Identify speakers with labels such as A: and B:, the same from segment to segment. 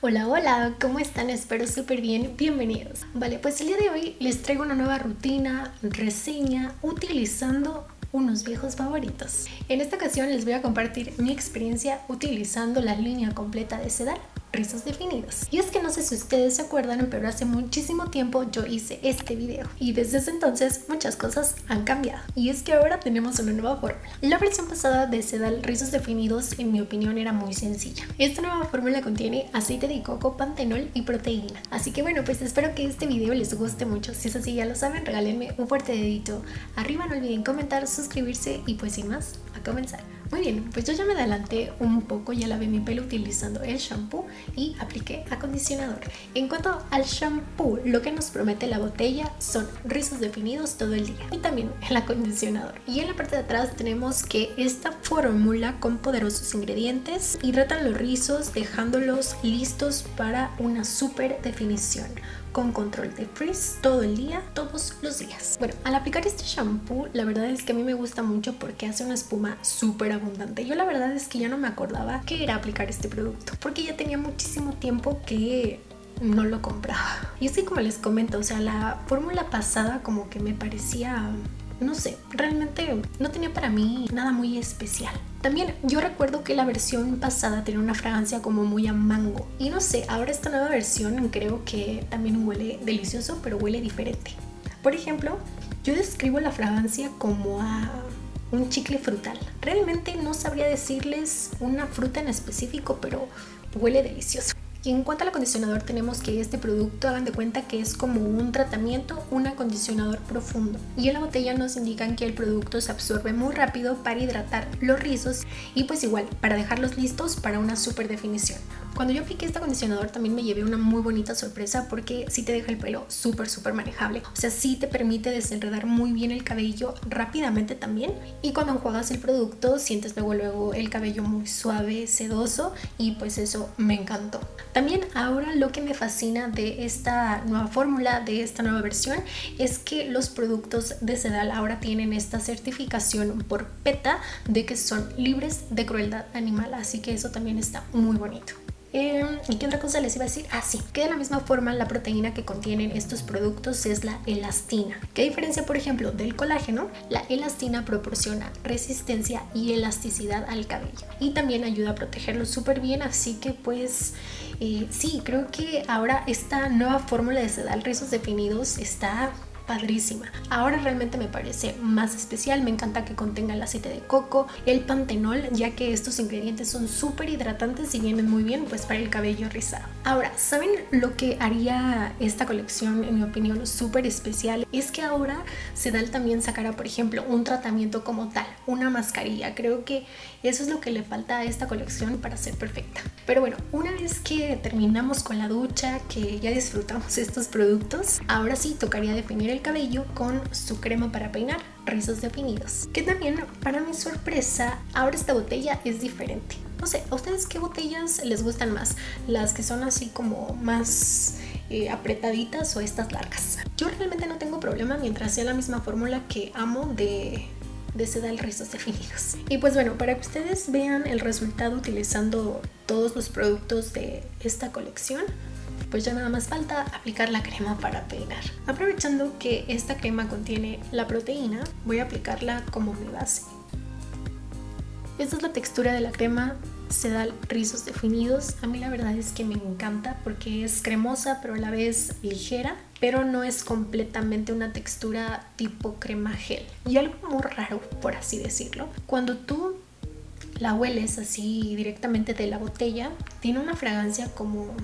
A: Hola, hola, ¿cómo están? Espero súper bien, bienvenidos. Vale, pues el día de hoy les traigo una nueva rutina, reseña, utilizando unos viejos favoritos. En esta ocasión les voy a compartir mi experiencia utilizando la línea completa de Sedal rizos definidos. Y es que no sé si ustedes se acuerdan, pero hace muchísimo tiempo yo hice este video y desde ese entonces muchas cosas han cambiado. Y es que ahora tenemos una nueva fórmula. La versión pasada de Sedal rizos definidos en mi opinión era muy sencilla. Esta nueva fórmula contiene aceite de coco, pantenol y proteína. Así que bueno, pues espero que este video les guste mucho. Si es así ya lo saben, regálenme un fuerte dedito arriba, no olviden comentar, suscribirse y pues sin más, a comenzar. Muy bien, pues yo ya me adelanté un poco, ya lavé mi pelo utilizando el shampoo y apliqué acondicionador. En cuanto al shampoo, lo que nos promete la botella son rizos definidos todo el día y también el acondicionador. Y en la parte de atrás tenemos que esta fórmula con poderosos ingredientes hidratan los rizos dejándolos listos para una super definición con control de frizz todo el día, todos los días. Bueno, al aplicar este shampoo, la verdad es que a mí me gusta mucho porque hace una espuma súper abundante. Yo la verdad es que ya no me acordaba que era aplicar este producto porque ya tenía muchísimo tiempo que no lo compraba. Y que como les comento, o sea, la fórmula pasada como que me parecía no sé, realmente no tenía para mí nada muy especial. También yo recuerdo que la versión pasada tenía una fragancia como muy a mango. Y no sé, ahora esta nueva versión creo que también huele delicioso, pero huele diferente. Por ejemplo, yo describo la fragancia como a un chicle frutal. Realmente no sabría decirles una fruta en específico, pero huele delicioso. Y en cuanto al acondicionador tenemos que este producto hagan de cuenta que es como un tratamiento, un acondicionador profundo. Y en la botella nos indican que el producto se absorbe muy rápido para hidratar los rizos y pues igual para dejarlos listos para una super definición. Cuando yo apliqué este acondicionador también me llevé una muy bonita sorpresa porque sí te deja el pelo súper súper manejable. O sea, sí te permite desenredar muy bien el cabello rápidamente también. Y cuando enjuagas el producto sientes luego luego el cabello muy suave, sedoso y pues eso me encantó. También ahora lo que me fascina de esta nueva fórmula, de esta nueva versión, es que los productos de Sedal ahora tienen esta certificación por PETA de que son libres de crueldad animal. Así que eso también está muy bonito. Em, ¿Y qué otra cosa les iba a decir? Ah, sí, que de la misma forma la proteína que contienen estos productos es la elastina. ¿Qué diferencia, por ejemplo, del colágeno? La elastina proporciona resistencia y elasticidad al cabello y también ayuda a protegerlo súper bien, así que pues eh, sí, creo que ahora esta nueva fórmula de sedal rizos definidos está padrísima. Ahora realmente me parece más especial, me encanta que contenga el aceite de coco, el pantenol, ya que estos ingredientes son súper hidratantes y vienen muy bien pues para el cabello rizado. Ahora, ¿saben lo que haría esta colección en mi opinión súper especial? Es que ahora Sedal también sacará por ejemplo un tratamiento como tal, una mascarilla. Creo que eso es lo que le falta a esta colección para ser perfecta. Pero bueno, una vez que terminamos con la ducha, que ya disfrutamos estos productos, ahora sí tocaría definir el cabello con su crema para peinar, rizos definidos. Que también, para mi sorpresa, ahora esta botella es diferente. No sé, ¿a ustedes qué botellas les gustan más? ¿Las que son así como más eh, apretaditas o estas largas? Yo realmente no tengo problema mientras sea la misma fórmula que amo de de sedal rizos definidos. Y pues bueno, para que ustedes vean el resultado utilizando todos los productos de esta colección, pues ya nada más falta aplicar la crema para peinar. Aprovechando que esta crema contiene la proteína, voy a aplicarla como mi base. Esta es la textura de la crema, se da rizos definidos. A mí la verdad es que me encanta porque es cremosa pero a la vez ligera, pero no es completamente una textura tipo crema gel. Y algo muy raro, por así decirlo, cuando tú la hueles así directamente de la botella, tiene una fragancia como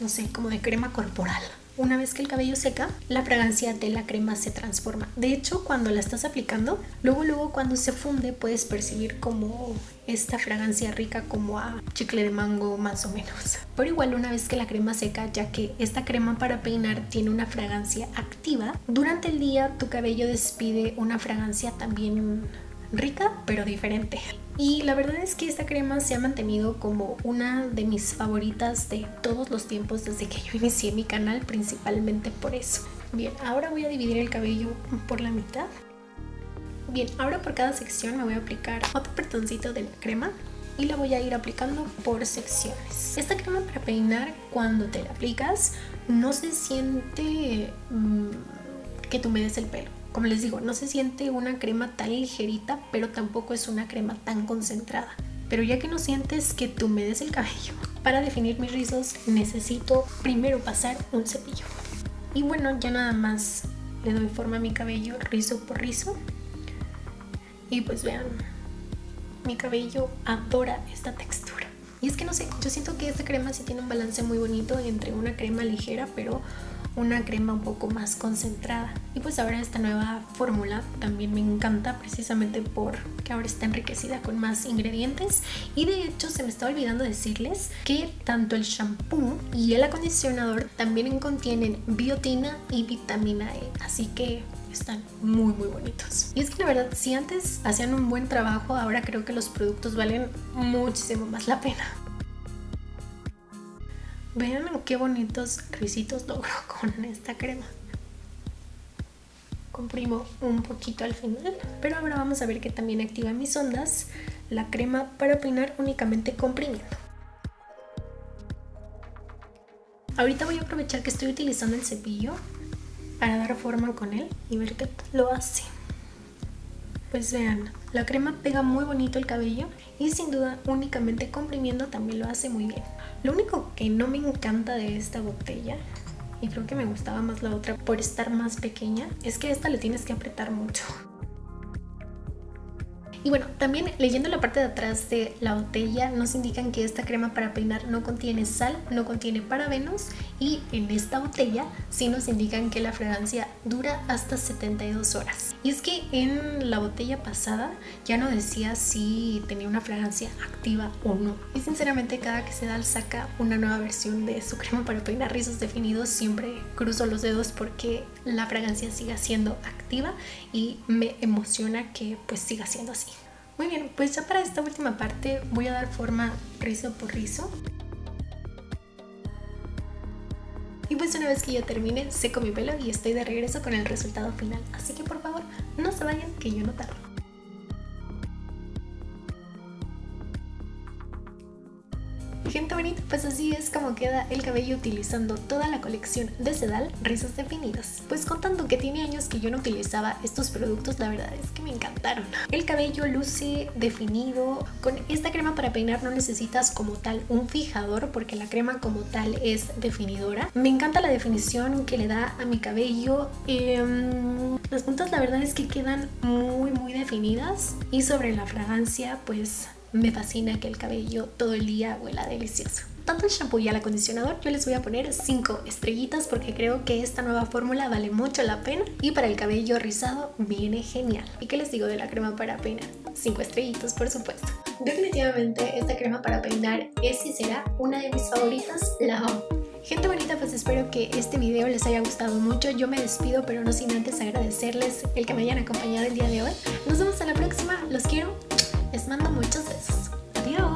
A: no sé, como de crema corporal. Una vez que el cabello seca, la fragancia de la crema se transforma. De hecho, cuando la estás aplicando, luego luego cuando se funde puedes percibir como esta fragancia rica como a chicle de mango más o menos. Pero igual una vez que la crema seca, ya que esta crema para peinar tiene una fragancia activa, durante el día tu cabello despide una fragancia también rica pero diferente. Y la verdad es que esta crema se ha mantenido como una de mis favoritas de todos los tiempos desde que yo inicié mi canal, principalmente por eso. Bien, ahora voy a dividir el cabello por la mitad. Bien, ahora por cada sección me voy a aplicar otro pertoncito de la crema y la voy a ir aplicando por secciones. Esta crema para peinar cuando te la aplicas no se siente mm, que te humedes el pelo. Como les digo, no se siente una crema tan ligerita, pero tampoco es una crema tan concentrada. Pero ya que no sientes que te humedes el cabello, para definir mis rizos necesito primero pasar un cepillo. Y bueno, ya nada más le doy forma a mi cabello rizo por rizo. Y pues vean, mi cabello adora esta textura. Y es que no sé, yo siento que esta crema sí tiene un balance muy bonito entre una crema ligera, pero una crema un poco más concentrada. Y pues ahora esta nueva fórmula también me encanta precisamente porque ahora está enriquecida con más ingredientes. Y de hecho se me está olvidando decirles que tanto el shampoo y el acondicionador también contienen biotina y vitamina E. Así que están muy muy bonitos. Y es que la verdad, si antes hacían un buen trabajo, ahora creo que los productos valen muchísimo más la pena. Vean qué bonitos risitos logro con esta crema. Comprimo un poquito al final, pero ahora vamos a ver que también activa mis ondas la crema para peinar únicamente comprimiendo. Ahorita voy a aprovechar que estoy utilizando el cepillo para dar forma con él y ver qué lo hace. Pues vean, la crema pega muy bonito el cabello y sin duda únicamente comprimiendo también lo hace muy bien. Lo único que no me encanta de esta botella y creo que me gustaba más la otra por estar más pequeña es que esta le tienes que apretar mucho. Y bueno, también leyendo la parte de atrás de la botella nos indican que esta crema para peinar no contiene sal, no contiene parabenos y en esta botella sí nos indican que la fragancia dura hasta 72 horas. Y es que en la botella pasada ya no decía si tenía una fragancia activa o no. Y sinceramente cada que se da saca una nueva versión de su crema para peinar rizos definidos siempre cruzo los dedos porque la fragancia siga siendo activa y me emociona que pues siga siendo así. Muy bien, pues ya para esta última parte voy a dar forma rizo por rizo. Y pues una vez que ya termine, seco mi pelo y estoy de regreso con el resultado final. Así que por favor, no se vayan que yo no tardo. Pues así es como queda el cabello utilizando toda la colección de Sedal Rizos Definidos. Pues contando que tiene años que yo no utilizaba estos productos, la verdad es que me encantaron. El cabello luce definido. Con esta crema para peinar no necesitas como tal un fijador porque la crema como tal es definidora. Me encanta la definición que le da a mi cabello. Em, las puntas la verdad es que quedan muy muy definidas y sobre la fragancia pues me fascina que el cabello todo el día huela delicioso. Tanto el shampoo y el acondicionador yo les voy a poner 5 estrellitas porque creo que esta nueva fórmula vale mucho la pena y para el cabello rizado viene genial. ¿Y qué les digo de la crema para peinar? 5 estrellitas por supuesto. Definitivamente esta crema para peinar es y será una de mis favoritas, la amo. Gente bonita, pues espero que este video les haya gustado mucho. Yo me despido, pero no sin antes agradecerles el que me hayan acompañado el día de hoy. Nos vemos en la próxima. Los quiero. Les mando muchos besos. Adiós.